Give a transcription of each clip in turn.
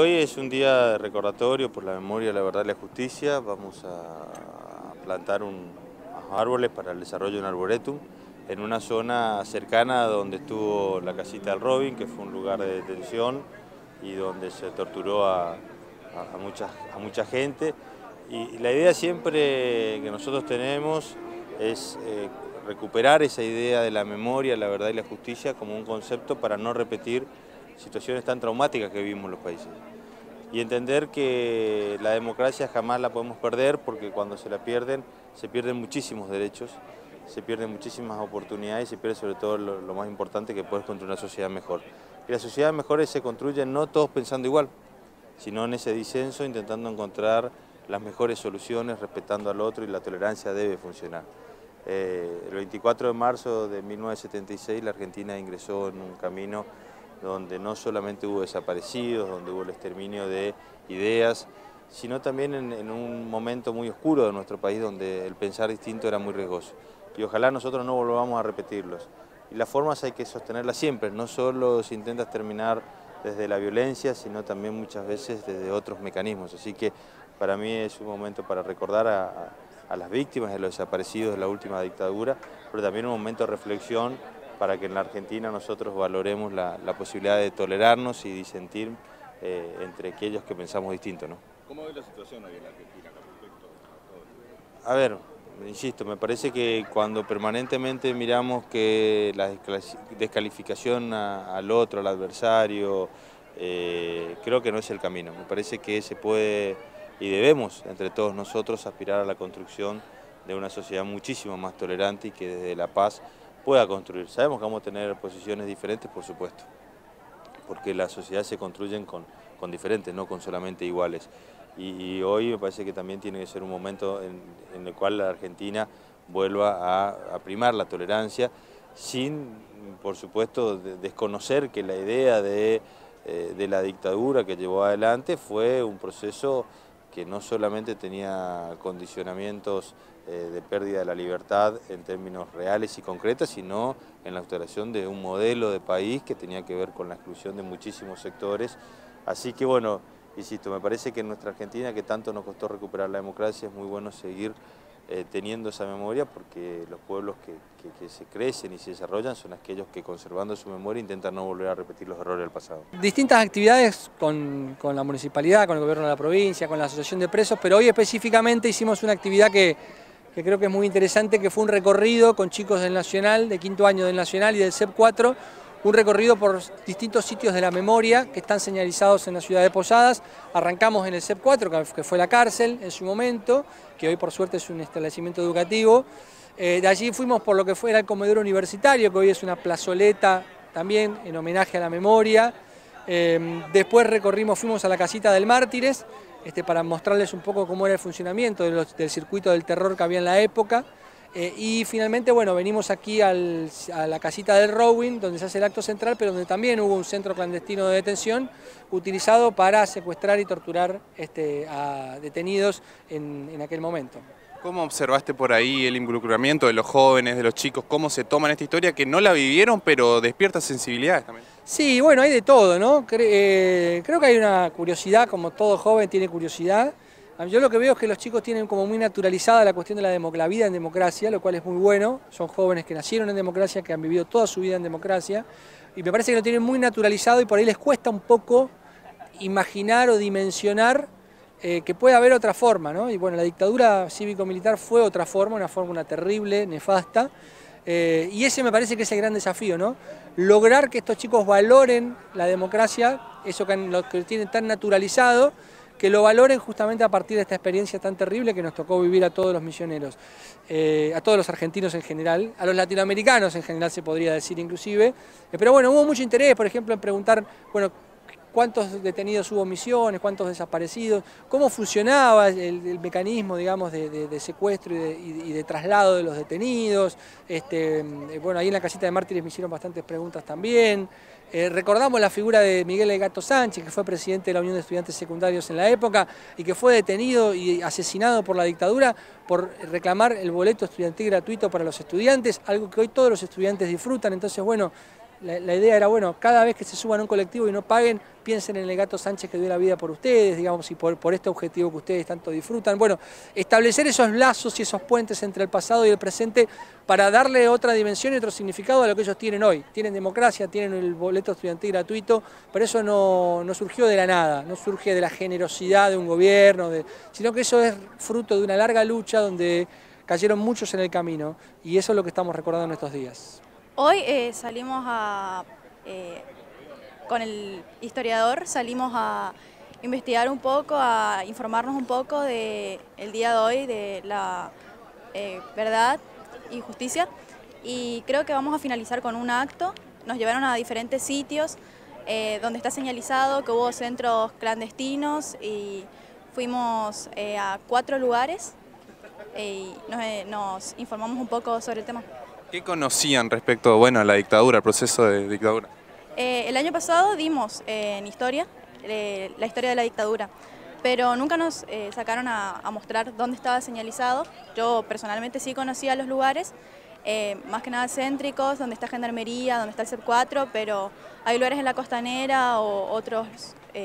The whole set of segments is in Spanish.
Hoy es un día recordatorio por la memoria, la verdad y la justicia. Vamos a plantar árboles para el desarrollo de un arboretum en una zona cercana donde estuvo la casita del Robin, que fue un lugar de detención y donde se torturó a, mucha, a mucha gente. Y, la idea siempre que nosotros tenemos es eh, recuperar esa idea de la memoria, la verdad y la justicia como un concepto para no repetir situaciones tan traumáticas que vivimos en los países. Y entender que la democracia jamás la podemos perder porque cuando se la pierden, se pierden muchísimos derechos, se pierden muchísimas oportunidades y se pierde sobre todo lo, más importante que puedes construir una sociedad mejor. Y las sociedades mejores se construyen no todos pensando igual, sino en ese disenso intentando encontrar las mejores soluciones, respetando al otro y la tolerancia debe funcionar. Eh, el 24 de marzo de 1976 la Argentina ingresó en un camino donde no solamente hubo desaparecidos, donde hubo el exterminio de ideas, sino también en, un momento muy oscuro de nuestro país donde el pensar distinto era muy riesgoso. Y ojalá nosotros no volvamos a repetirlos. Y las formas hay que sostenerlas siempre, no solo se intenta terminar desde la violencia, sino también muchas veces desde otros mecanismos. Así que para mí es un momento para recordar a, a las víctimas de los desaparecidos de la última dictadura, pero también un momento de reflexión para que en la Argentina nosotros valoremos la, posibilidad de tolerarnos y disentir eh, entre aquellos que pensamos distinto. ¿no? ¿Cómo ve la situación hoy en la Argentina A ver, insisto, me parece que cuando permanentemente miramos que la descalificación al otro, al adversario, eh, creo que no es el camino. Me parece que se puede y debemos entre todos nosotros aspirar a la construcción de una sociedad muchísimo más tolerante y que desde la paz pueda construir. Sabemos que vamos a tener posiciones diferentes, por supuesto, porque las sociedades se construyen con, con diferentes, no con solamente iguales. Y, hoy me parece que también tiene que ser un momento en, el cual la Argentina vuelva a, primar la tolerancia, sin, por supuesto, desconocer que la idea de, eh, de la dictadura que llevó adelante fue un proceso que no solamente tenía condicionamientos eh, de pérdida de la libertad en términos reales y concretos, sino en la instalación de un modelo de país que tenía que ver con la exclusión de muchísimos sectores. Así que bueno, insisto, me parece que en nuestra Argentina, que tanto nos costó recuperar la democracia, es muy bueno seguir eh, teniendo esa memoria porque los pueblos que, se crecen y se desarrollan son aquellos que conservando su memoria intentan no volver a repetir los errores del pasado. Distintas actividades con, la municipalidad, con el gobierno de la provincia, con la asociación de presos, pero hoy específicamente hicimos una actividad que, que creo que es muy interesante, que fue un recorrido con chicos del Nacional, de quinto año del Nacional y del CEP 4, un recorrido por distintos sitios de la memoria que están señalizados en la ciudad de Posadas. Arrancamos en el CEP 4, que fue la cárcel en su momento, que hoy por suerte es un establecimiento educativo. Eh, de allí fuimos por lo que fue el comedor universitario, que hoy es una plazoleta también en homenaje a la memoria. Eh, después recorrimos, fuimos a la casita del Mártires, este, para mostrarles un poco cómo era el funcionamiento del circuito del terror que había en la época. Eh, y finalmente, bueno, venimos aquí a la casita del Rowing, donde se hace el acto central, pero donde también hubo un centro clandestino de detención utilizado para secuestrar y torturar este, a detenidos en, aquel momento. ¿Cómo observaste por ahí el involucramiento de los jóvenes, de los chicos? ¿Cómo se toman esta historia que no la vivieron, pero despierta sensibilidades también? Sí, bueno, hay de todo, ¿no? Eh, creo que hay una curiosidad, como todo joven tiene curiosidad. Yo lo que veo es que los chicos tienen como muy naturalizada la cuestión de la, vida en democracia, lo cual es muy bueno. Son jóvenes que nacieron en democracia, que han vivido toda su vida en democracia, y me parece que lo tienen muy naturalizado y por ahí les cuesta un poco imaginar o dimensionar eh, que puede haber otra forma, ¿no? Y bueno, la dictadura cívico-militar fue otra forma, una forma una terrible, nefasta, eh, y ese me parece que es el gran desafío, ¿no? Lograr que estos chicos valoren la democracia, eso que, lo que tienen tan naturalizado, que lo valoren justamente a partir de esta experiencia tan terrible que nos tocó vivir a todos los misioneros, eh, a todos los argentinos en general, a los latinoamericanos en general se podría decir inclusive. Eh, pero bueno, hubo mucho interés, por ejemplo, en preguntar, bueno, cuántos detenidos hubo misiones, cuántos desaparecidos, cómo funcionaba el, mecanismo, digamos, de, secuestro y, de, traslado de los detenidos. Este, eh, bueno, ahí en la casita de mártires me hicieron bastantes preguntas también. Eh, recordamos la figura de Miguel Gato Sánchez, que fue presidente de la Unión de Estudiantes Secundarios en la época y que fue detenido y asesinado por la dictadura por reclamar el boleto estudiantil gratuito para los estudiantes, algo que hoy todos los estudiantes disfrutan. Entonces, bueno, la, idea era, bueno, cada vez que se suban a un colectivo y no paguen, piensen en el gato Sánchez que dio la vida por ustedes, digamos, y por, por este objetivo que ustedes tanto disfrutan. Bueno, establecer esos lazos y esos puentes entre el pasado y el presente para darle otra dimensión y otro significado a lo que ellos tienen hoy. Tienen democracia, tienen el boleto estudiantil gratuito, pero eso no, surgió de la nada, no surge de la generosidad de un gobierno, sino que eso es fruto de una larga lucha donde cayeron muchos en el camino y eso es lo que estamos recordando en estos días. Hoy eh, salimos a, eh, con el historiador, salimos a investigar un poco, a informarnos un poco del el día de hoy, de la eh, verdad y justicia. Y creo que vamos a finalizar con un acto. Nos llevaron a diferentes sitios donde está señalizado que hubo centros clandestinos y fuimos a cuatro lugares y nos informamos un poco sobre el tema. ¿Qué conocían respecto bueno, a la dictadura, al proceso de dictadura? Eh, el año pasado dimos eh, en historia eh, la historia de la dictadura, pero nunca nos sacaron a, mostrar dónde estaba señalizado. Yo personalmente sí conocía los lugares, más que nada céntricos, donde está Gendarmería, donde está el CEP 4, pero hay lugares en la costanera o otros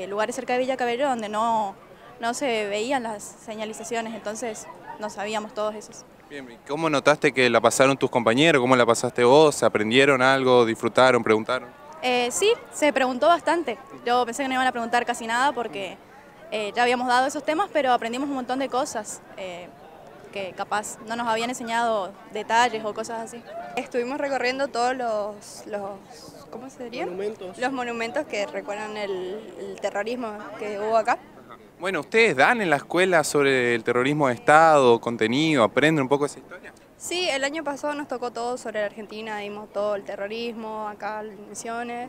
lugares cerca de Villa Cabello donde no, no se veían las señalizaciones, entonces no sabíamos todos esos. Bien, ¿cómo notaste que la pasaron tus compañeros? ¿Cómo la pasaste vos? ¿Aprendieron algo? ¿Disfrutaron? ¿Preguntaron? Eh, sí, se preguntó bastante. Yo pensé que no iban a preguntar casi nada porque eh, ya habíamos dado esos temas, pero aprendimos un montón de cosas eh, que capaz no nos habían enseñado detalles o cosas así. Estuvimos recorriendo todos los, los ¿cómo se diría? Monumentos. Los monumentos que recuerdan el terrorismo que hubo acá. Bueno, ¿ustedes dan en la escuela sobre el terrorismo de Estado, contenido, aprenden un poco esa historia? Sí, el año pasado nos tocó todo sobre la Argentina, dimos todo el terrorismo, acá las misiones,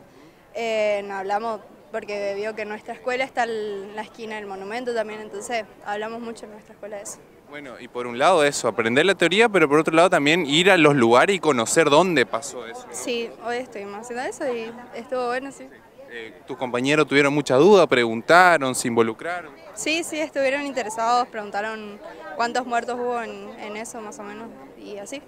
eh, hablamos porque vio que nuestra escuela está en la esquina del monumento también, entonces hablamos mucho en nuestra escuela de eso. Bueno, y por un lado eso, aprender la teoría, pero por otro lado también ir a los lugares y conocer dónde pasó eso. Sí, hoy estuvimos haciendo eso y estuvo bueno, sí. Eh, ¿Tus compañeros tuvieron mucha duda, preguntaron, se involucraron? Sí, sí, estuvieron interesados, preguntaron cuántos muertos hubo en, en eso más o menos y así.